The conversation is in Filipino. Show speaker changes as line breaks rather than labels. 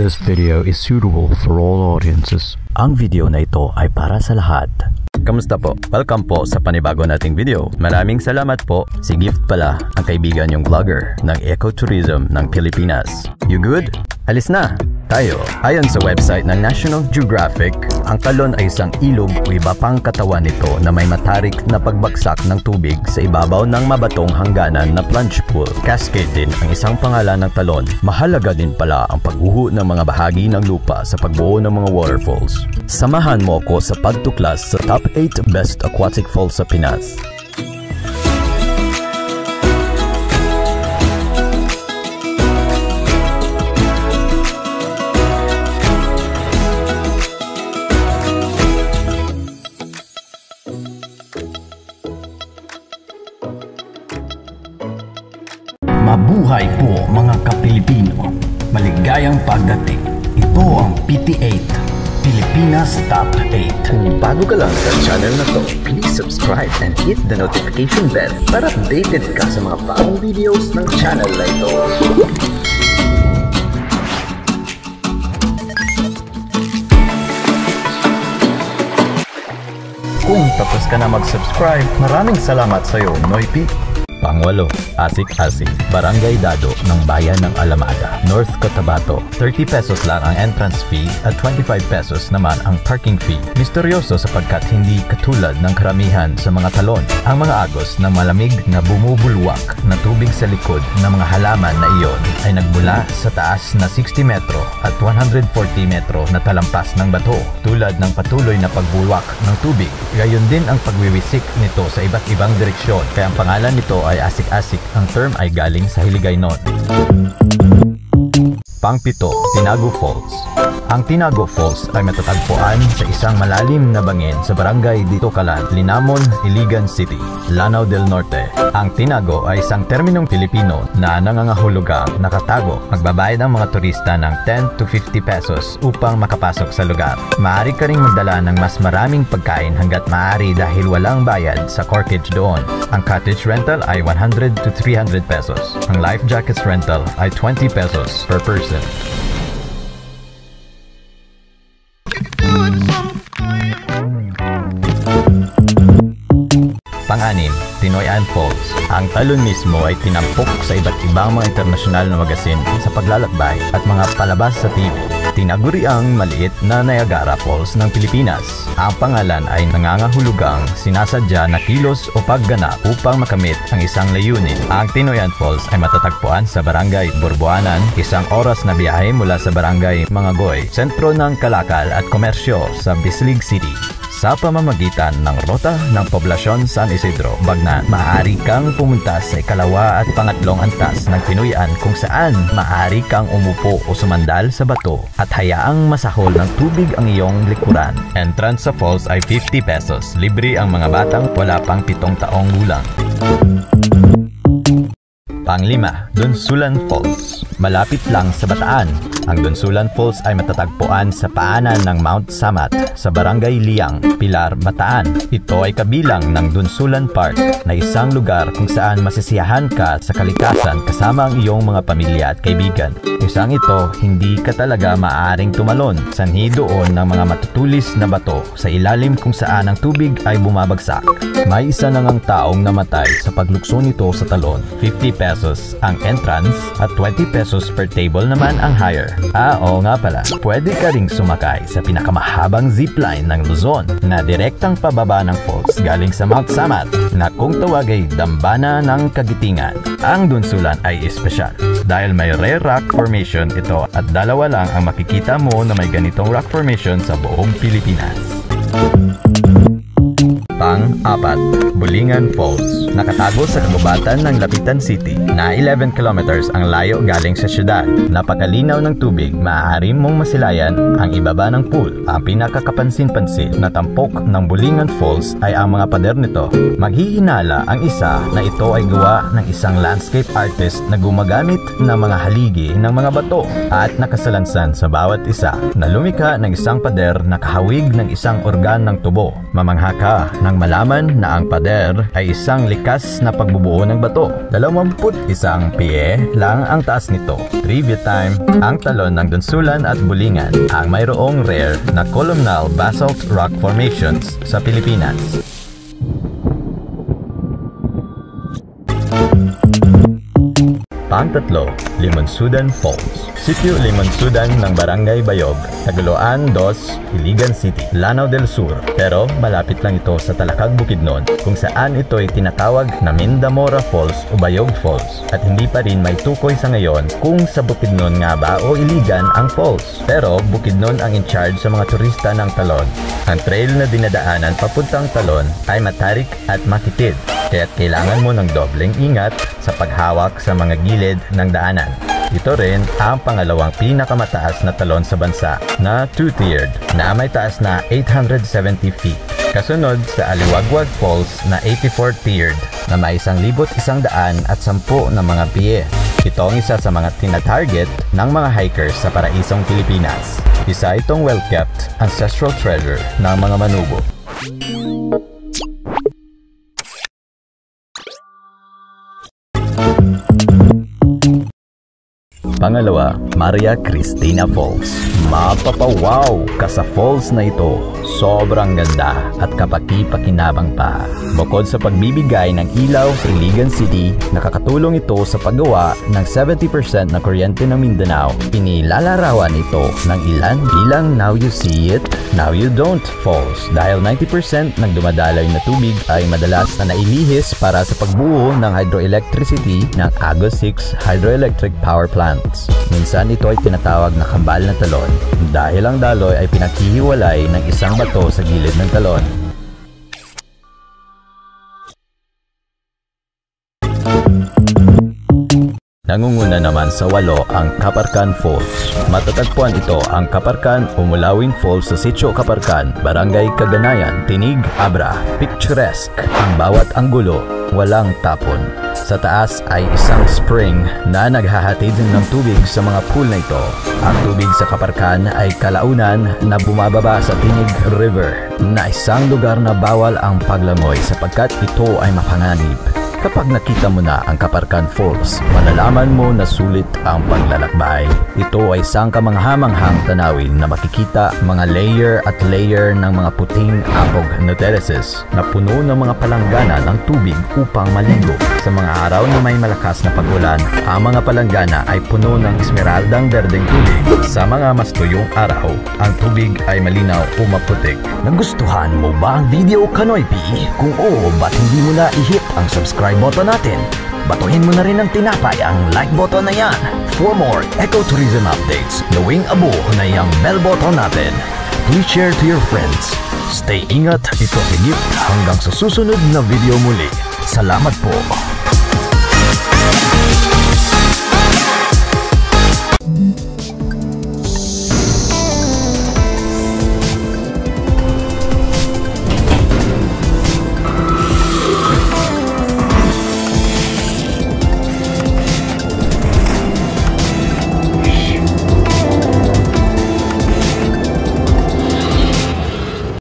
This video is suitable for all audiences.
Ang video na ito ay para sa lahat. Kamusta po? Welcome po sa panibago nating video. Maraming salamat po. Si Gift pala, ang kaibigan yung vlogger ng ecotourism ng Pilipinas. You good? Alis na! Tayo, ayon sa website ng National Geographic, ang talon ay isang ilog o iba pang katawan nito na may matarik na pagbagsak ng tubig sa ibabaw ng mabatong hangganan na plunge pool. Cascade din ang isang pangalan ng talon. Mahalaga din pala ang pagguho ng mga bahagi ng lupa sa pagbuo ng mga waterfalls. Samahan mo ako sa pagtuklas sa top 8 best aquatic falls sa Pinas.
Ito ang PT8, Pilipinas Top 8.
Kung bago ka lang sa channel na to, please subscribe and hit the notification bell para updated ka sa mga bagong videos ng channel na ito.
Kung tapos ka na mag-subscribe, maraming salamat sa iyo, Noypi. Pangwalo, Asik-Asik, Barangay Dado ng Bayan ng Alamada, North Cotabato. 30 pesos lang ang entrance fee at 25 pesos naman ang parking fee. Misteryoso sapagkat hindi katulad ng karamihan sa mga talon. Ang mga agos ng malamig na bumubulwak na tubig sa likod ng mga halaman na iyon ay nagmula sa taas na 60 metro at 140 metro na talampas ng bato tulad ng patuloy na pagbulwak ng tubig. Gayon din ang pagwiwisik nito sa iba't ibang direksyon kaya ang pangalan nito ay asik-asik. Ang term ay galing sa Hiligaynon. Pangpito, Tinago Falls. Ang Tinago Falls ay matatagpuan sa isang malalim na bangin sa barangay Dito Calan, Linamon, Iligan City, Lanao del Norte. Ang Tinago ay isang terminong Pilipino na nangangahulugang nakatago. Magbabayad ang mga turista ng 10 to 50 pesos upang makapasok sa lugar. Maaari ka ring magdala ng mas maraming pagkain hanggat maaari dahil walang bayad sa corkage doon. Ang cottage rental ay 100 to 300 pesos. Ang life jackets rental ay 20 pesos per person. Joseph. Pang-anim, Tinoyan Falls. Ang talon mismo ay tinampok sa iba't ibang mga internasyonal na magasin sa paglalakbay at mga palabas sa TV. Tinaguri ang maliit na Niagara Falls ng Pilipinas. Ang pangalan ay nangangahulugang sinasadya na kilos o pagganap upang makamit ang isang layunin. Ang Tinoyan Falls ay matatagpuan sa Barangay Borboanan, isang oras na biyahe mula sa Barangay Mangagoy, sentro ng Kalakal at Komersyo sa Bislig City sa pamamagitan ng rota ng poblasyon San Isidro, Bagnan. Maaari kang pumunta sa ikalawa at pangatlong antas ng Pinoyan kung saan maaari kang umupo o sumandal sa bato at hayaang masahol ng tubig ang iyong likuran. Entrance sa falls ay 50 pesos. Libre ang mga batang wala pang pitong taong gulang. Panglima, Dunsulan Falls. Malapit lang sa Bataan. Ang Dunsulan Falls ay matatagpuan sa paanan ng Mount Samat sa Barangay Liang, Pilar, Bataan. Ito ay kabilang ng Dunsulan Park na isang lugar kung saan masisiyahan ka sa kalikasan kasama ang iyong mga pamilya at kaibigan. Isang ito, hindi ka talaga maaaring tumalon. Sanhi doon ng mga matutulis na bato sa ilalim kung saan ang tubig ay bumabagsak. May isa na ngang taong namatay sa paglukso nito sa talon. 50 pesos ang entrance at 20 pesos per table naman ang hire. Ah, oo nga pala. Pwede ka ring sumakay sa pinakamahabang zipline ng Luzon na direktang pababa ng falls galing sa Mount Samat na kung tawag ay Dambana ng Kagitingan. Ang dunsulan ay espesyal dahil may rare rock formation ito at dalawa lang ang makikita mo na may ganitong rock formation sa buong Pilipinas. Pang-apat, Bulingan Falls. Nakatago sa kagubatan ng Lapitan City na 11 kilometers ang layo galing sa syudad. Napakalinaw ng tubig, maaari mong masilayan ang ibaba ng pool. Ang pinakakapansin-pansin na tampok ng Bulingan Falls ay ang mga pader nito. Maghihinala ang isa na ito ay gawa ng isang landscape artist na gumagamit ng mga haligi ng mga bato at nakasalansan sa bawat isa na lumika ng isang pader na kahawig ng isang organ ng tubo. Mamangha ka ng malaman na ang pader ay isang likas na pagbubuo ng bato. 21 pie lang ang taas nito. Trivia time, ang talon ng Dunsulan at Bulingan ang mayroong rare na columnal basalt rock formations sa Pilipinas. Pangtatlo, Limonsudan Falls. Sitio Limonsudan ng Barangay Bayog, Tagoloan 2, Iligan City, Lanao del Sur. Pero malapit lang ito sa Talakag Bukidnon kung saan ito ay tinatawag na Mindamora Falls o Bayog Falls. At hindi pa rin may tukoy sa ngayon kung sa Bukidnon nga ba o Iligan ang falls. Pero Bukidnon ang in charge sa mga turista ng Talon. Ang trail na dinadaanan papuntang Talon ay matarik at makitid kaya kailangan mo ng dobleng ingat sa paghawak sa mga gilid ng daanan. Ito rin ang pangalawang pinakamataas na talon sa bansa na two-tiered na may taas na 870 feet. Kasunod sa Aliwagwag Falls na 84-tiered na may 1,100 at 10 na mga piye. Ito ang isa sa mga tina-target ng mga hikers sa paraisong Pilipinas. Isa itong well-kept ancestral treasure ng mga manubo. Thank you. Pangalawa, Maria Cristina Falls. Mapapawaw ka sa falls na ito. Sobrang ganda at kapaki-pakinabang pa. Bukod sa pagbibigay ng ilaw sa Iligan City, nakakatulong ito sa paggawa ng 70% na kuryente ng Mindanao. Inilalarawan ito ng ilan bilang Now You See It, Now You Don't Falls dahil 90% ng dumadaloy na tubig ay madalas na nailihis para sa pagbuo ng hydroelectricity ng Agos 6 Hydroelectric Power Plants. Minsan ito ay tinatawag na kambal na talon dahil ang daloy ay pinaghihiwalay ng isang bato sa gilid ng talon. Nangunguna naman sa walo ang Kaparkan Falls. Matatagpuan ito ang Kaparkan o Mulawin Falls sa Sitio Kaparkan, Barangay Kaganayan, Tinig, Abra. Picturesque ang bawat anggulo, walang tapon. Sa taas ay isang spring na naghahatid ng tubig sa mga pool na ito. Ang tubig sa Kaparkan ay kalaunan na bumababa sa Tinig River na isang lugar na bawal ang paglangoy sapagkat ito ay mapanganib. Kapag nakita mo na ang Kaparkan Falls, malalaman mo na sulit ang paglalakbay. Ito ay isang kamanghamanghang tanawin na makikita mga layer at layer ng mga puting apog na terraces na puno ng mga palanggana ng tubig upang maligo. Sa mga araw na may malakas na pagulan, ang mga palanggana ay puno ng esmeraldang berdeng tubig. Sa mga mas tuyong araw, ang tubig ay malinaw o maputik.
Nagustuhan mo ba ang video Kanoy P? Kung oo, ba't hindi mo na i-hit ang subscribe button natin? Batuhin mo na rin ng tinapay ang like button na yan. For more ecotourism updates, gawing abo na yung bell button natin. Please share to your friends. Stay ingat, ito si Gift hanggang sa susunod na video muli. Salamat po.